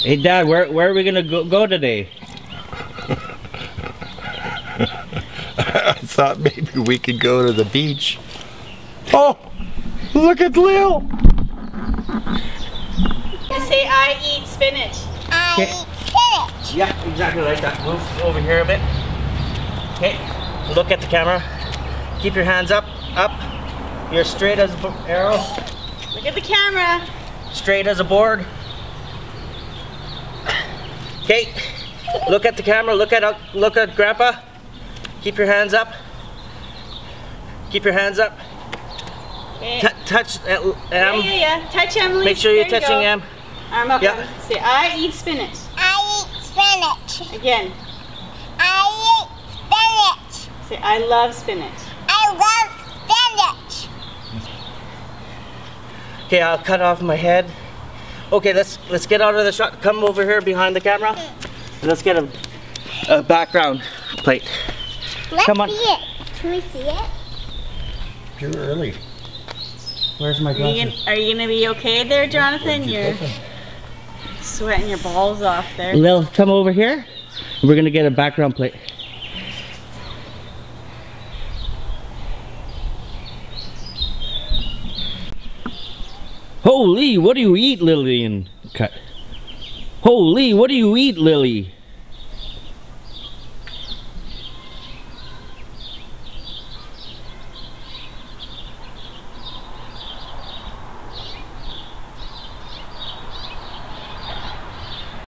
Hey, Dad, where where are we gonna go, go today? I thought maybe we could go to the beach. Oh, look at Lil. Say I eat spinach. I Okay. eat spinach. Yeah, exactly like that. Move over here a bit. Okay, look at the camera. Keep your hands up, up. You're straight as a bo- arrow, Look at the camera. straight as a board. Okay, look at the camera. Look at look at Grandpa. Keep your hands up. Keep your hands up. Okay. Touch uh, yeah, Em. yeah, yeah. Touch Emily. Make sure you're There you touching go. Em. Arm up. Yeah. Say I eat spinach. I eat spinach. Again. I eat spinach. Say I love spinach. I love spinach. Okay, I'll cut off my head. Okay, let's let's get out of the shot. Come over here behind the camera. Let's get a, a background plate. Let's Come on. see it. Can we see it? Too early. Where's my Are you, gonna, are you gonna be okay there, Jonathan? You're sweating your balls off there. Lil, come over here. We're gonna get a background plate. Holy, what do you eat, Lillian? Cut. Holy, what do you eat, Lily?